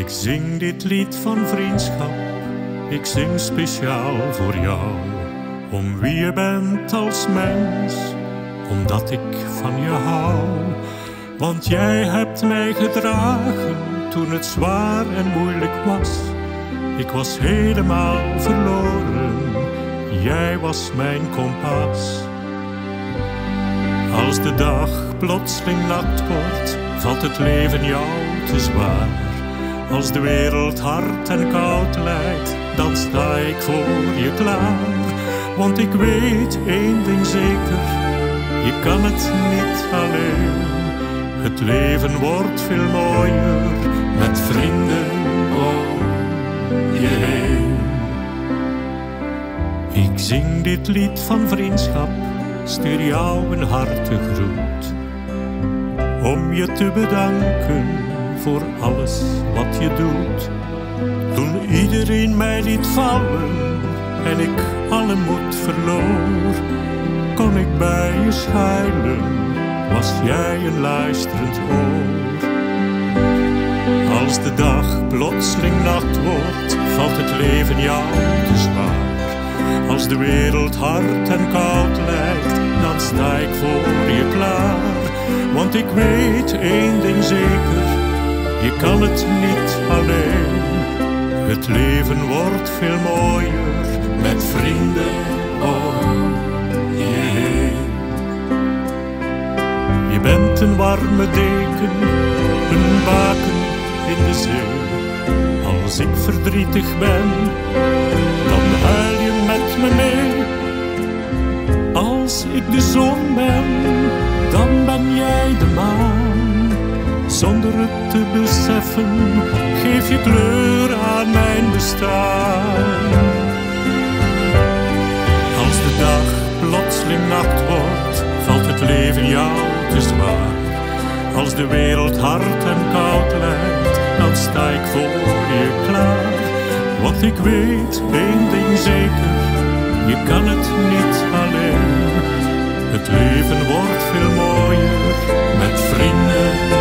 Ik zing dit lied van vriendschap, ik zing speciaal voor jou. Om wie je bent als mens, omdat ik van je hou. Want jij hebt mij gedragen toen het zwaar en moeilijk was. Ik was helemaal verloren, jij was mijn kompas. Als de dag plotseling nacht wordt, valt het leven jou te zwaar. Als de wereld hard en koud lijkt, dan sta ik voor je klaar. Want ik weet één ding zeker, je kan het niet alleen. Het leven wordt veel mooier met vrienden om je heen. Ik zing dit lied van vriendschap, stuur jou een hartige groet. Om je te bedanken voor alles wat je doet. Toen iedereen mij liet vallen en ik alle moed verloor, kon ik bij je schuilen, was jij een luisterend oor. Als de dag plotseling nacht wordt, valt het leven jou te zwaar. Als de wereld hard en koud lijkt, dan sta ik voor je klaar. Want ik weet één ding zeker, je kan het niet alleen. Het leven wordt veel mooier met vrienden om je heen. Je bent een warme deken, een baken in de zee. Als ik verdrietig ben, dan huil je met me mee. Als ik de zon ben, dan ben jij de maan. Zonder het te beseffen, geef je kleur aan mijn bestaan. Als de dag plotseling nacht wordt, valt het leven jou te zwaar. Als de wereld hard en koud lijkt, dan sta ik voor je klaar. Want ik weet één ding zeker, je kan het niet alleen. Het leven wordt veel mooier met vrienden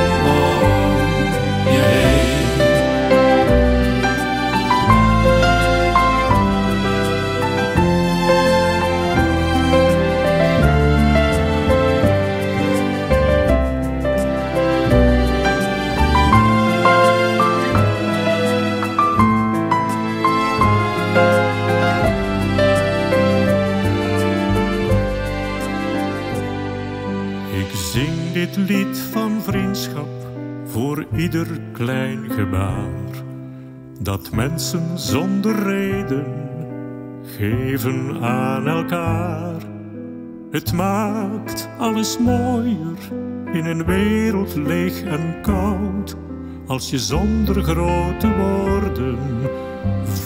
dit lied van vriendschap voor ieder klein gebaar dat mensen zonder reden geven aan elkaar. Het maakt alles mooier in een wereld leeg en koud als je zonder grote woorden een